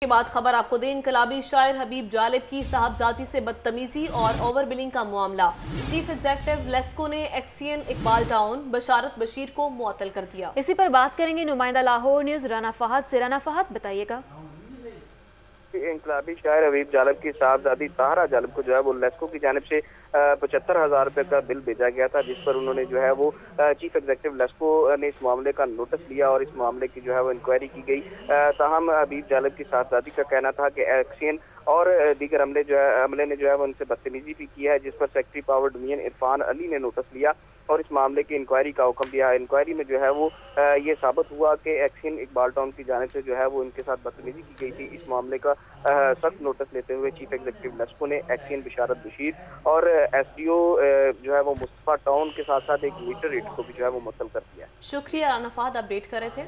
کے بعد خبر آپ کو دیں، انقلابی شاعر حبیب جالب کی صاحبزادی سے بدتمیزی اور اوور بلنگ کا معاملہ۔ چیف ایگزیکٹو لیسکو نے ایکسین اقبال ٹاؤن بشارت بشیر کو معطل کر دیا۔ اسی پر بات کریں گے نمائندہ لاہور نیوز، رانا فہد سے۔ رانا فہد، بتائیے گا۔ انقلابی شاعر حبیب جالب کی صاحبزادی طاہرہ جالب کو جو ہے وہ لیسکو کی جانب سے پچہتر ہزار روپے کا بل بھیجا گیا تھا، جس پر انہوں نے جو ہے وہ چیف ایگزیکٹو لیسکو نے اس معاملے کا نوٹس لیا اور اس معاملے کی جو ہے وہ انکوائری کی گئی۔ تاہم حبیب جالب کی صاحبزادی کا کہنا تھا کہ ایکسین اور دیگر عملے جو ہے، عملے نے جو ہے، وہ ان سے بدتمیزی بھی کیا ہے، جس پر secretary power domain Irfan Ali نے نوٹس لیا اور اس معاملے کی انکوائری کا حکم دیا انکوائری میں جو ہے، وہ یہ ثابت ہوا کہ ایکسین اقبال ٹاؤن کی جانب سے جو ہے، وہ ان کے ساتھ بدتمیزی کی گئی تھی۔ اس معاملے کا سخت نوٹس لیتے ہوئے چیف ایگزیکٹو لیسکو نے ایکسین بشارت بشیر اور ایس ڈی او جو ہے، وہ مصطفیٰ ٹاؤن کے ساتھ ساتھ ایک میٹر ریٹ کو بھی جو ہے، وہ مطل کر دیا۔ شکریہ رانا اپڈیٹ کر رہے تھے۔